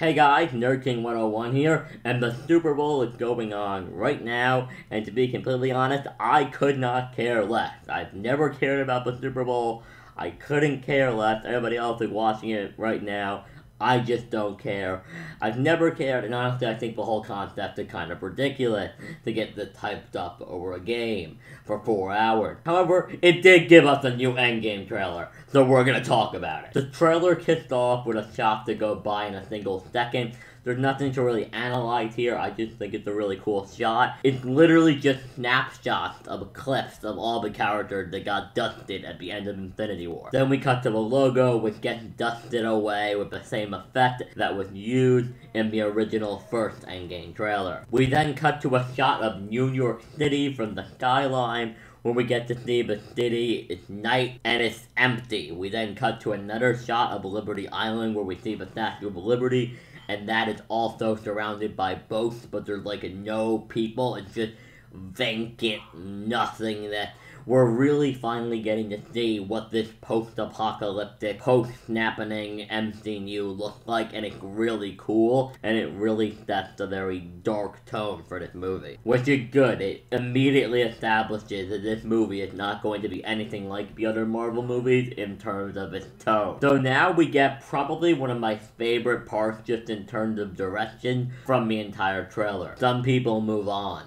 Hey guys, Nerd King 101 here, and the Super Bowl is going on right now, and to be completely honest, I could not care less. I've never cared about the Super Bowl. I couldn't care less. Everybody else is watching it right now. I just don't care. I've never cared, and honestly, I think the whole concept is kind of ridiculous to get this typed up over a game for four hours. However, it did give us a new Endgame trailer, so we're gonna talk about it. The trailer kicked off with a shot to go by in a single second, there's nothing to really analyze here. I just think it's a really cool shot. It's literally just snapshots of clips of all the characters that got dusted at the end of Infinity War. Then we cut to the logo, which gets dusted away with the same effect that was used in the original first Endgame trailer. We then cut to a shot of New York City from the skyline, when we get to see the city, it's night and it's empty. We then cut to another shot of Liberty Island where we see the Statue of Liberty and that is also surrounded by boats, but there's like no people. It's just vacant, nothing that we're really finally getting to see what this post-apocalyptic, post-snapping MCU looks like, and it's really cool, and it really sets a very dark tone for this movie. Which is good, it immediately establishes that this movie is not going to be anything like the other Marvel movies in terms of its tone. So now we get probably one of my favorite parts just in terms of direction from the entire trailer. Some people move on,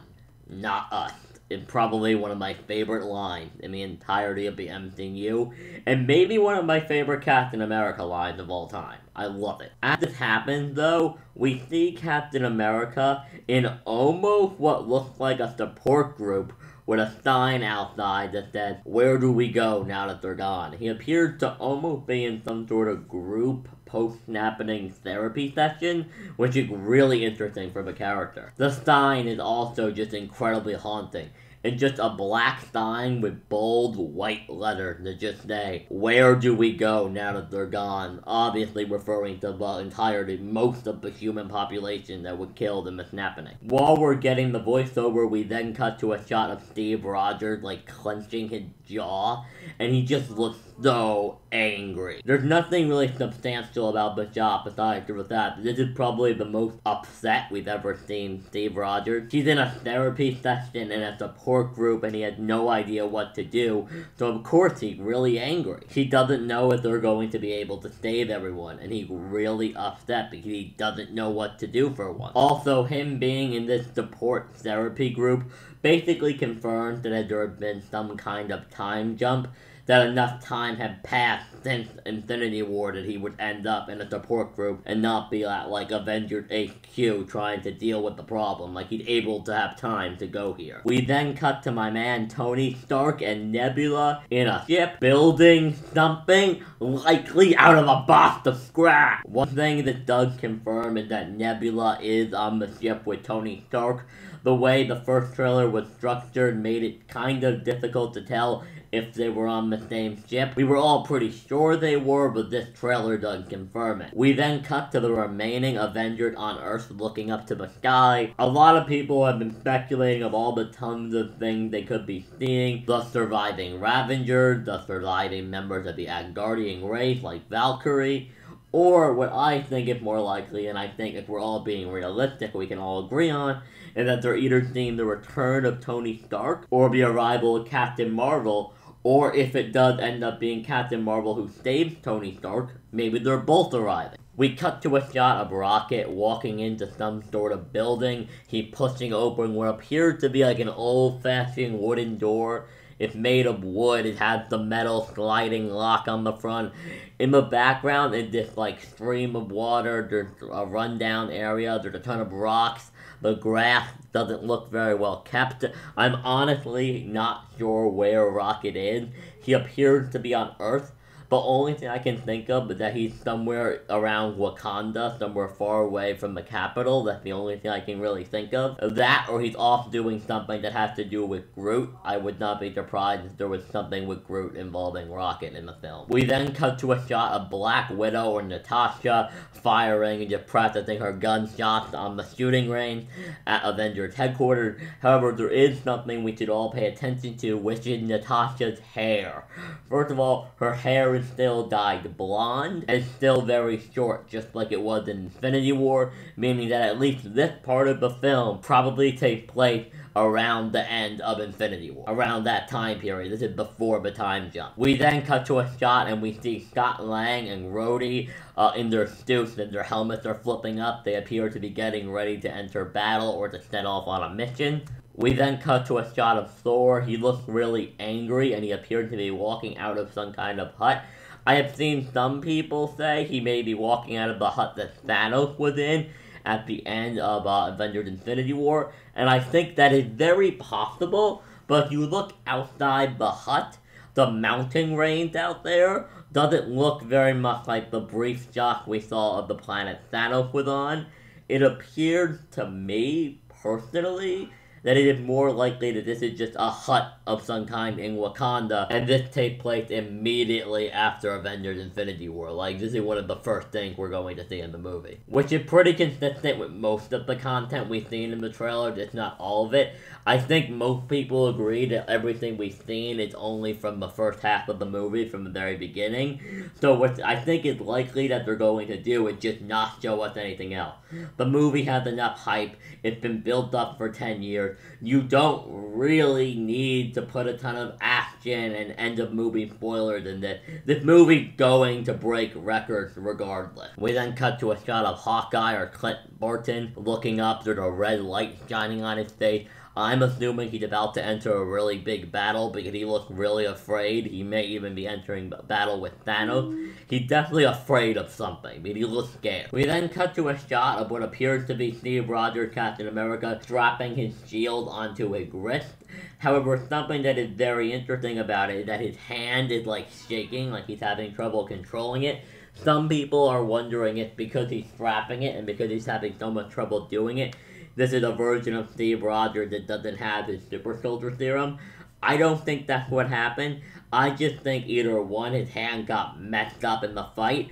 not us is probably one of my favorite lines in the entirety of the MCU, and maybe one of my favorite Captain America lines of all time. I love it. As this happens, though, we see Captain America in almost what looks like a support group with a sign outside that says, Where do we go now that they're gone? He appears to almost be in some sort of group post-snapping therapy session, which is really interesting for the character. The sign is also just incredibly haunting and just a black sign with bold white letters to just say, Where do we go now that they're gone? Obviously referring to the entirety, most of the human population that killed in the snapping. While we're getting the voiceover, we then cut to a shot of Steve Rogers, like, clenching his jaw, and he just looks so angry. There's nothing really substantial about the shot besides the fact this is probably the most upset we've ever seen Steve Rogers. He's in a therapy session in a support group and he had no idea what to do, so of course he's really angry. He doesn't know if they're going to be able to save everyone, and he's really upset because he doesn't know what to do for once. Also, him being in this support therapy group basically confirms that there has been some kind of time jump that enough time had passed since Infinity War that he would end up in a support group and not be at like Avengers HQ trying to deal with the problem. Like he's able to have time to go here. We then cut to my man Tony Stark and Nebula in a ship building something likely out of a box of scrap. One thing that does confirm is that Nebula is on the ship with Tony Stark. The way the first trailer was structured made it kind of difficult to tell if they were on the same ship. We were all pretty sure they were, but this trailer doesn't confirm it. We then cut to the remaining Avengers on Earth looking up to the sky. A lot of people have been speculating of all the tons of things they could be seeing. The surviving Ravengers, the surviving members of the Asgardian race like Valkyrie, or what I think is more likely, and I think if we're all being realistic, we can all agree on, is that they're either seeing the return of Tony Stark or the arrival of Captain Marvel, or if it does end up being Captain Marvel who saves Tony Stark, maybe they're both arriving. We cut to a shot of Rocket walking into some sort of building. He pushing open what appears to be like an old-fashioned wooden door. It's made of wood. It has the metal sliding lock on the front. In the background, is this like stream of water. There's a rundown area. There's a ton of rocks. The grass doesn't look very well kept. I'm honestly not sure where Rocket is. He appears to be on Earth, the only thing I can think of is that he's somewhere around Wakanda, somewhere far away from the capital. That's the only thing I can really think of. That, or he's off doing something that has to do with Groot. I would not be surprised if there was something with Groot involving Rocket in the film. We then cut to a shot of Black Widow or Natasha firing and just practicing her gunshots on the shooting range at Avengers headquarters. However, there is something we should all pay attention to, which is Natasha's hair. First of all, her hair is is still dyed blonde and still very short, just like it was in Infinity War, meaning that at least this part of the film probably takes place around the end of Infinity War. Around that time period. This is before the time jump. We then cut to a shot and we see Scott Lang and Rhodey uh, in their suits and their helmets are flipping up. They appear to be getting ready to enter battle or to set off on a mission. We then cut to a shot of Thor. He looks really angry and he appeared to be walking out of some kind of hut. I have seen some people say he may be walking out of the hut that Thanos was in at the end of uh, Avengers Infinity War, and I think that is very possible, but if you look outside the hut, the mountain range out there doesn't look very much like the brief shot we saw of the planet Thanos was on. It appeared to me, personally, that it is more likely that this is just a hut of some kind in Wakanda, and this takes place immediately after Avengers Infinity War. Like, this is one of the first things we're going to see in the movie. Which is pretty consistent with most of the content we've seen in the trailer, just not all of it. I think most people agree that everything we've seen is only from the first half of the movie, from the very beginning. So what I think is likely that they're going to do is just not show us anything else. The movie has enough hype, it's been built up for 10 years. You don't really need to put a ton of action and end of movie spoilers in this. This movie's going to break records regardless. We then cut to a shot of Hawkeye or Clint Barton looking up through the red light shining on his face. I'm assuming he's about to enter a really big battle because he looks really afraid. He may even be entering battle with Thanos. He's definitely afraid of something, but he looks scared. We then cut to a shot of what appears to be Steve Rogers, Captain America, strapping his shield onto a wrist. However, something that is very interesting about it is that his hand is like shaking, like he's having trouble controlling it. Some people are wondering if because he's strapping it and because he's having so much trouble doing it, this is a version of Steve Rogers that doesn't have his super soldier serum. I don't think that's what happened. I just think either one, his hand got messed up in the fight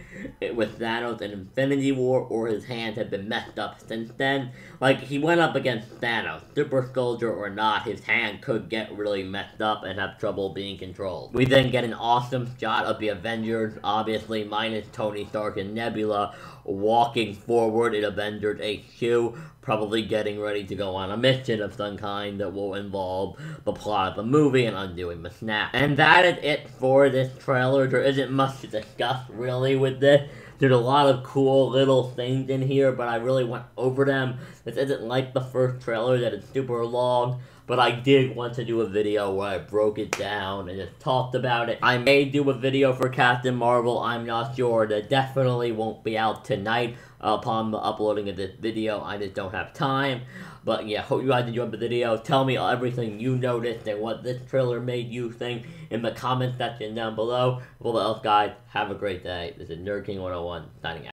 with Thanos in Infinity War, or his hand had been messed up since then. Like, he went up against Thanos, Super Soldier or not, his hand could get really messed up and have trouble being controlled. We then get an awesome shot of the Avengers, obviously minus Tony Stark and Nebula, walking forward in Avengers HQ, probably getting ready to go on a mission of some kind that will involve the plot of the movie and undoing the snap. And that is it for this trailer. There isn't much to discuss really with this. There's a lot of cool little things in here, but I really went over them. This isn't like the first trailer that is super long but I did want to do a video where I broke it down and just talked about it. I may do a video for Captain Marvel, I'm not sure. That definitely won't be out tonight upon the uploading of this video. I just don't have time. But yeah, hope you guys enjoyed the video. Tell me everything you noticed and what this trailer made you think in the comment section down below. Well, else, guys, have a great day. This is Nerd King 101 signing out.